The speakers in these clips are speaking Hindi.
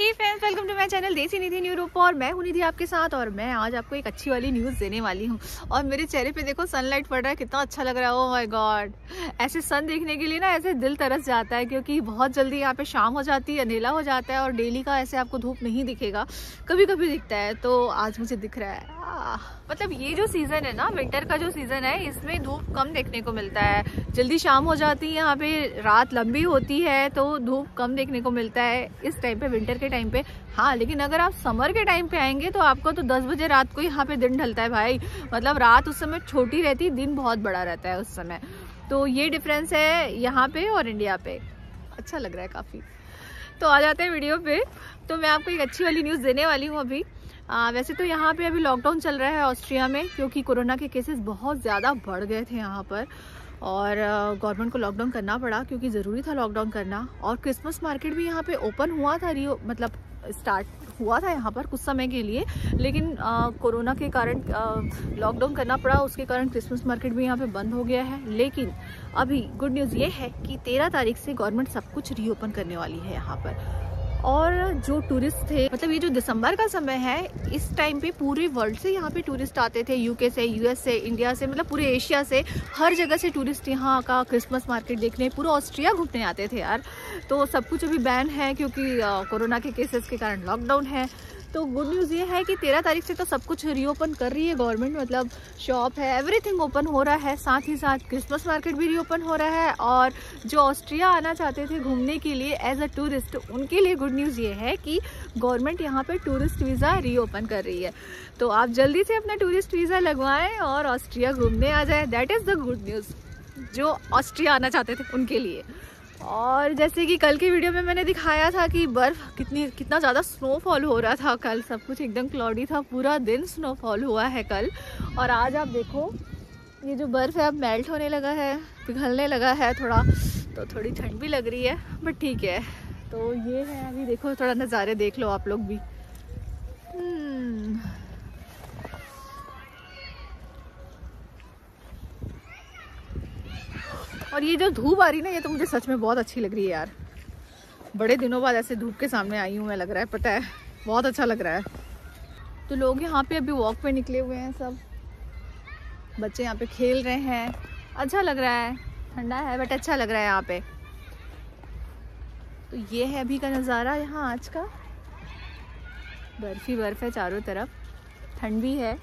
Friends welcome to my channel Desi Nidhi new रूप और मैं हूँ निधि आपके साथ, और मैं आज आपको एक अच्छी वाली न्यूज़ देने वाली हूँ। और मेरे चेहरे पे देखो सनलाइट पड़ रहा है, कितना अच्छा लग रहा है ओ माय गॉड ऐसे सन देखने के लिए ना, ऐसे दिल तरस जाता है, क्योंकि बहुत जल्दी यहाँ पे शाम हो जाती है अंधेला हो जाता है, और डेली का ऐसे आपको धूप नहीं दिखेगा। कभी कभी दिखता है तो आज मुझे दिख रहा है। मतलब ये जो सीज़न है ना विंटर का जो सीज़न है, इसमें धूप कम देखने को मिलता है। जल्दी शाम हो जाती है, यहाँ पे रात लंबी होती है तो धूप कम देखने को मिलता है इस टाइम पे विंटर के टाइम पे। हाँ लेकिन अगर आप समर के टाइम पे आएँगे तो आपको तो 10 बजे रात को यहाँ पे दिन ढलता है भाई। मतलब रात उस समय छोटी रहती, दिन बहुत बड़ा रहता है उस समय। तो ये डिफरेंस है यहाँ पे और इंडिया पे। अच्छा लग रहा है काफ़ी। तो आ जाते हैं वीडियो पे। तो मैं आपको एक अच्छी वाली न्यूज़ देने वाली हूँ अभी। आ, वैसे तो यहाँ पे अभी लॉकडाउन चल रहा है ऑस्ट्रिया में क्योंकि कोरोना के केसेस बहुत ज़्यादा बढ़ गए थे यहाँ पर। और गवर्नमेंट को लॉकडाउन करना पड़ा क्योंकि ज़रूरी था लॉकडाउन करना। और क्रिसमस मार्केट भी यहाँ पे ओपन हुआ था रियो मतलब स्टार्ट हुआ था यहाँ पर कुछ समय के लिए, लेकिन कोरोना के कारण लॉकडाउन करना पड़ा, उसके कारण क्रिसमस मार्केट भी यहाँ पे बंद हो गया है। लेकिन अभी गुड न्यूज़ ये है कि तेरह तारीख से गवर्नमेंट सब कुछ रीओपन करने वाली है यहाँ पर। और जो टूरिस्ट थे मतलब ये जो दिसंबर का समय है, इस टाइम पे पूरे वर्ल्ड से यहाँ पे टूरिस्ट आते थे यूके से यूएस से इंडिया से मतलब पूरे एशिया से। हर जगह से टूरिस्ट यहाँ का क्रिसमस मार्केट देखने, पूरा ऑस्ट्रिया घूमने आते थे यार। तो सब कुछ अभी बैन है क्योंकि कोरोना के केसेस के कारण लॉकडाउन है। तो गुड न्यूज़ ये है कि तेरह तारीख से तो सब कुछ रीओपन कर रही है गवर्नमेंट मतलब शॉप है एवरीथिंग ओपन हो रहा है, साथ ही साथ क्रिसमस मार्केट भी रीओपन हो रहा है और जो ऑस्ट्रिया आना चाहते थे घूमने के लिए एज अ टूरिस्ट उनके लिए गुड न्यूज़ ये है कि गवर्नमेंट यहाँ पर टूरिस्ट वीज़ा रीओपन कर रही है। तो आप जल्दी से अपना टूरिस्ट वीज़ा लगवाएँ और ऑस्ट्रिया घूमने आ जाए। That is the good news जो ऑस्ट्रिया आना चाहते थे उनके लिए। और जैसे कि कल की वीडियो में मैंने दिखाया था कि बर्फ़ कितनी, कितना ज़्यादा स्नोफॉल हो रहा था कल। सब कुछ एकदम क्लॉडी था, पूरा दिन स्नोफॉल हुआ है कल। और आज आप देखो, ये जो बर्फ़ है अब मेल्ट होने लगा है, पिघलने लगा है थोड़ा तो थोड़ी ठंड भी लग रही है बट ठीक है। तो ये है, अभी देखो, थोड़ा नज़ारे देख लो आप लोग भी। और ये जो धूप आ रही ना, ये तो मुझे सच में बहुत अच्छी लग रही है यार। बड़े दिनों बाद ऐसे धूप के सामने आई हूँ मैं लग रहा है, पता है, बहुत अच्छा लग रहा है। तो लोग यहाँ पे अभी वॉक पे निकले हुए हैं सब। बच्चे यहाँ पे खेल रहे हैं। अच्छा लग रहा है, ठंडा है बट अच्छा लग रहा है यहाँ पे। तो ये है अभी का नज़ारा यहाँ आज का। बर्फ़ी बर्फ़ है चारों तरफ़, ठंड भी है।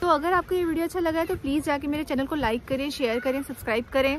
तो अगर आपको ये वीडियो अच्छा लगा है तो प्लीज़ जाके मेरे चैनल को लाइक करें शेयर करें सब्सक्राइब करें।